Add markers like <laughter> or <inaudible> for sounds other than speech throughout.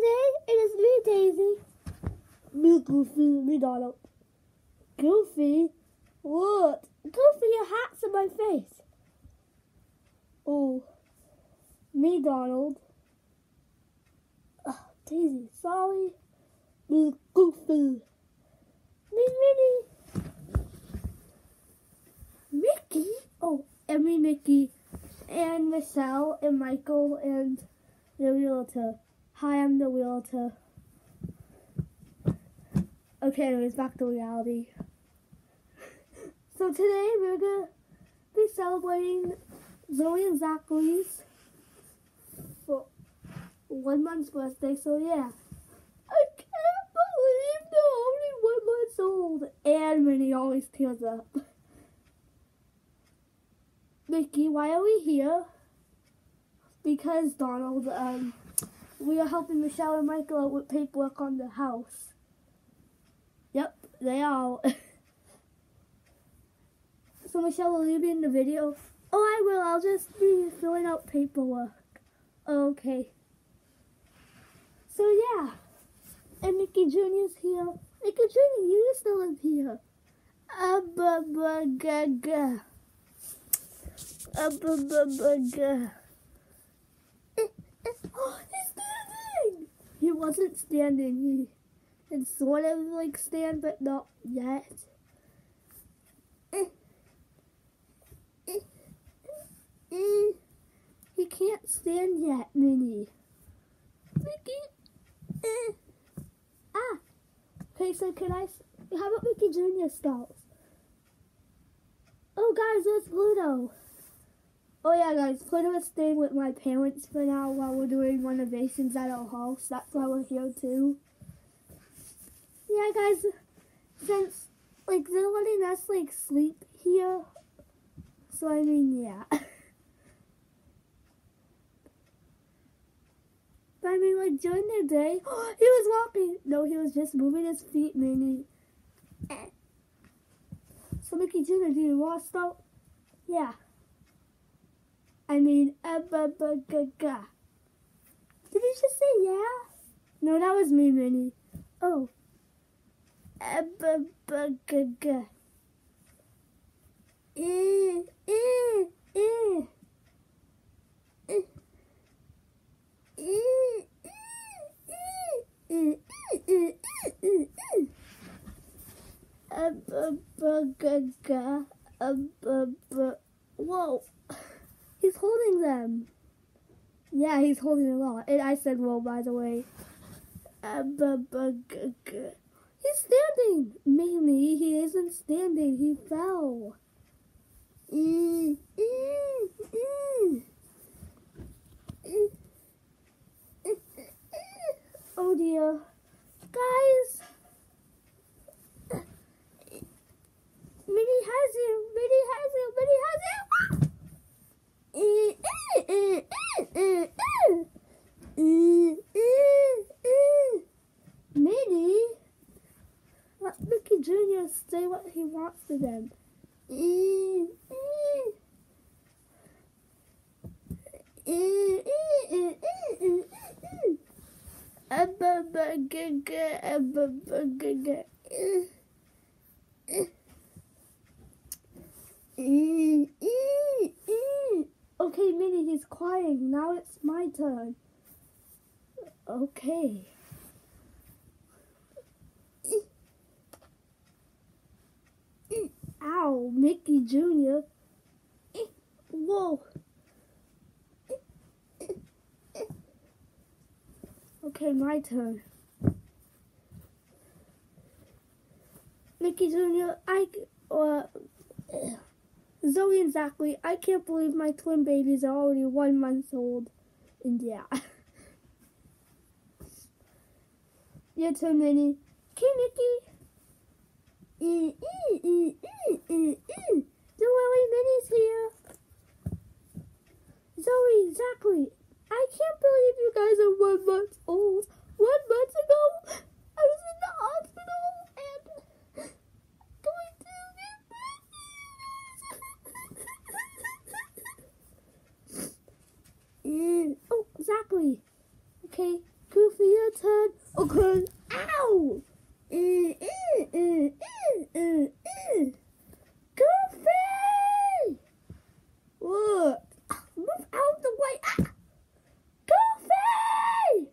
today it is me, Daisy. Me, Goofy, me, Donald. Goofy? What? Goofy, your hat's in my face. Oh, me, Donald. Oh, Daisy, sorry. Me, Goofy. Me, Minnie. Mickey? Oh, and me, Mickey. And Michelle and Michael and the realtor. Hi, I'm the realtor. Okay, anyways, back to reality. So today we're gonna be celebrating Zoey and Zachary's for one month's birthday. So yeah, I can't believe they're only one month old. And Minnie always tears up. Mickey, why are we here? Because Donald, um, we are helping Michelle and Michael out with paperwork on the house. Yep, they are. <laughs> so Michelle, will you be in the video? Oh, I will. I'll just be filling out paperwork. Okay. So yeah, and Mickey Jr.'s here. Mickey Jr., you still live here. Ba ba ga ga. Uh, ba ba ba ga. Oh, he's standing! He wasn't standing. He can sort of like stand, but not yet. He can't stand yet, Minnie. Mickey. Ah. Okay, so can I? How about Mickey Jr. starts? Oh, guys, it's Pluto. Oh yeah, guys, Pluto is staying with my parents for now while we're doing renovations at our house. That's why we're here too. Yeah, guys, since like they're letting us like sleep here, so I mean, yeah. <laughs> but I mean, like during the day, <gasps> he was walking. No, he was just moving his feet, Minnie. Eh. So Mickey Jr., do you want to start? Yeah. I mean, uh, bu- bu- ga- ga. Did you just say yeah? No, that was me, Minnie. Oh. Uh, bu- bu- ga- ga. Eh, eh. Eh. Eh, eh, eh, eh, eh, eh, eh. Uh, bu- bu- ga- ga. Uh, bu- bu- Whoa. He's holding them. Yeah, he's holding a all. And I said well, by the way. Uh, bu- bu- g- g- He's standing. Maybe he isn't standing. He fell. Oh dear. Guys. Minnie has him. Minnie has him. Minnie has him. Minnie, let Mickey Jr. say to them. Okay, Minnie, he's crying. Now it's my turn. Okay. Ow, Mickey Jr. Whoa. Okay, my turn. Mickey Jr., I, uh, Zoey and Zachary, I can't believe my twin babies are already one month old. And yeah. <laughs> Your turn, Minnie. Okay, mm, worry, Minnie's here. Zoey, Zachary, I can't believe you guys are one month old. One month ago, I was in the hospital and going to get Mm, oh, Zachary. Okay, Goofy, your turn. Okay. Ow! Mm, mm, mm, mm, mm, mm. Goofy! What? Move out of the way. Ah. Goofy!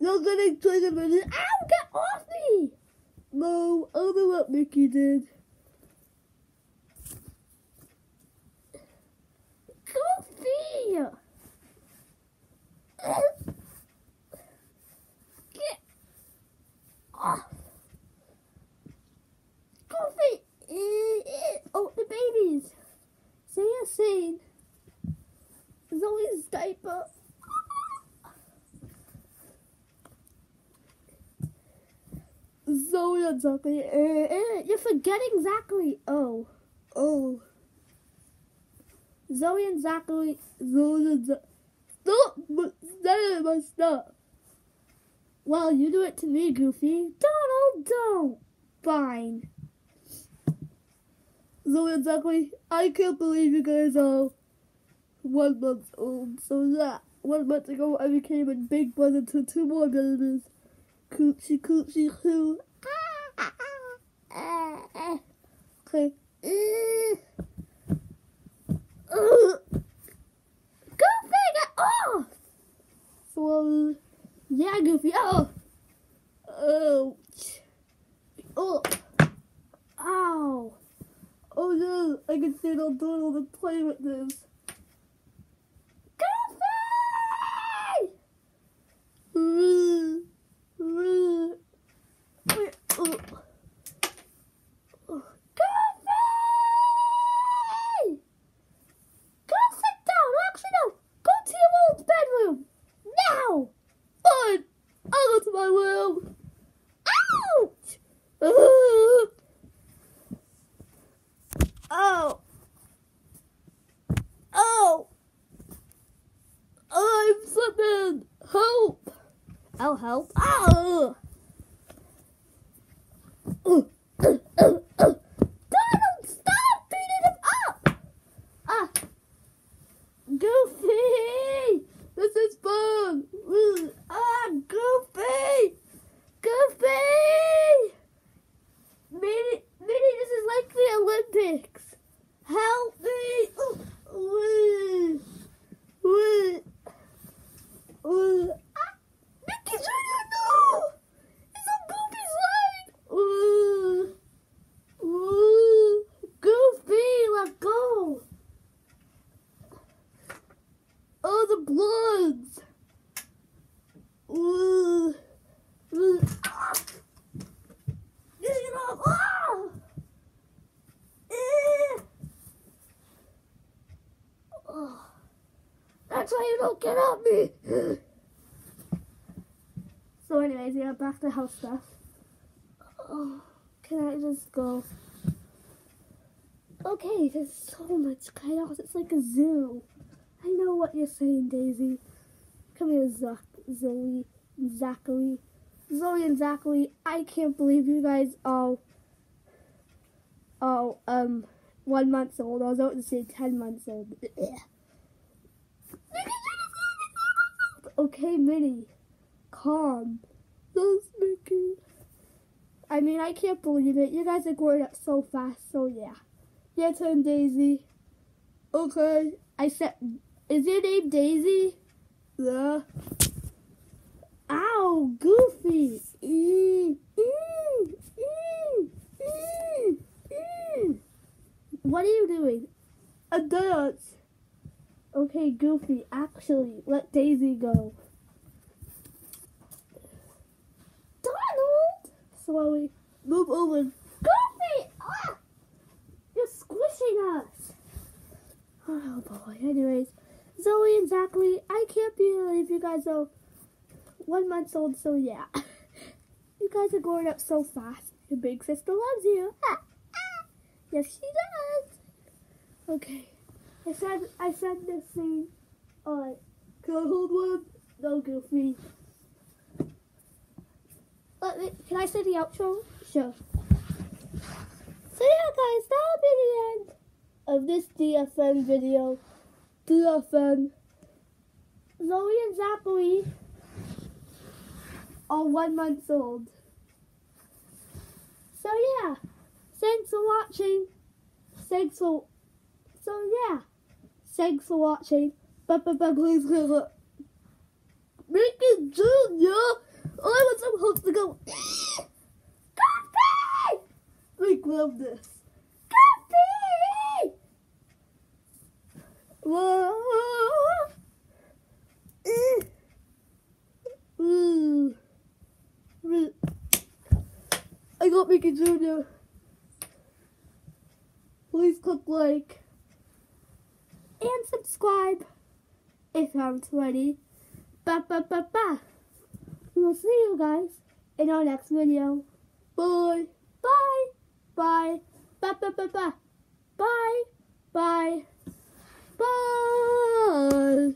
You're Ow! Get off me! No, I don't know what Mickey did. Goofy! Get off. Goofy! Oh, the babies. Say a scene. Zoey's diaper. Zoey and Zachary. Eh, eh, You're forgetting Zachary. Oh. Oh. Zoey and Zachary. Zachary. Stop! Stop! my stuff. Well, you do it to me, Goofy. Donald, don't. Fine. Zoey and Zachary, I can't believe you guys are one month old. So yeah, one month ago I became a big brother to two more babies. Coochie coochie coo. Okay. Goofy, get off! Oh! So, yeah, Goofy. Oh, oh, oh, ow! Oh no! I can on Donald and play with this. Goofy! Uh, wait, oh. Oh, Goofy! Go sit down. Actually, no. Go to your old bedroom. Now. Fine. I'll go to my room. Ouch! Uh, oh. Oh. I'm slipping. Help. I'll help. Oh. Donald, stop beating him up. Ah. Goofy! This is fun! Ugh. Ah, Goofy! Goofy! Minnie, Minnie, this is like the Olympics! Help me! Ugh. Ugh. Ugh. Ugh. Ah, Mickey Jr., no! It's on Goofy's leg! Ugh. Ugh. Goofy, let go! Oh, the bloods! Ooh. Ooh. Ah. Get it off! Ah. Eh. Oh. That's why you don't get at me! <sighs> so anyways, yeah, back to house stuff. Oh, can I just go? Okay, there's so much chaos. It's like a zoo. I know what you're saying, Daisy. Come here, Zach, Zoey, Zachary. Zoey and Zachary, I can't believe you guys all, all, um, one month old. I was about to say ten months old. <laughs> okay, Minnie, calm. Those Mickey. I mean, I can't believe it. You guys are growing up so fast, so yeah. Your turn, Daisy. Okay, I said, is your name Daisy? Yeah. Ow, Goofy. Mm, mm, mm. What are you doing? A dance. Okay, Goofy, actually, let Daisy go. Donald! Slowly, move over. Goofy! Ah! You're squishing us. Oh boy. Anyways, Zoey and Zachary, I can't believe you guys are one month old, so yeah. <laughs> You guys are growing up so fast. Your big sister loves you. <laughs> Yes, she does. Okay. I said I said this scene. Alright. Can I hold one? No, Goofy. Let me, uh, can I say the outro? Sure. So yeah, guys, that'll be the end of this DFN video. DFN. Zoey and Zachary are one month old. So yeah, thanks for watching. Thanks for so yeah, thanks for watching. But but but please up. Mickey Junior. I was supposed to go. <laughs> Coffee! We love this. Coffee! <laughs> I got Mickey Jr. Please click like and subscribe if you haven't already. Ba ba ba ba. We'll see you guys in our next video. Bye. Bye. Bye. Ba ba ba ba. Bye. Bye. Bye.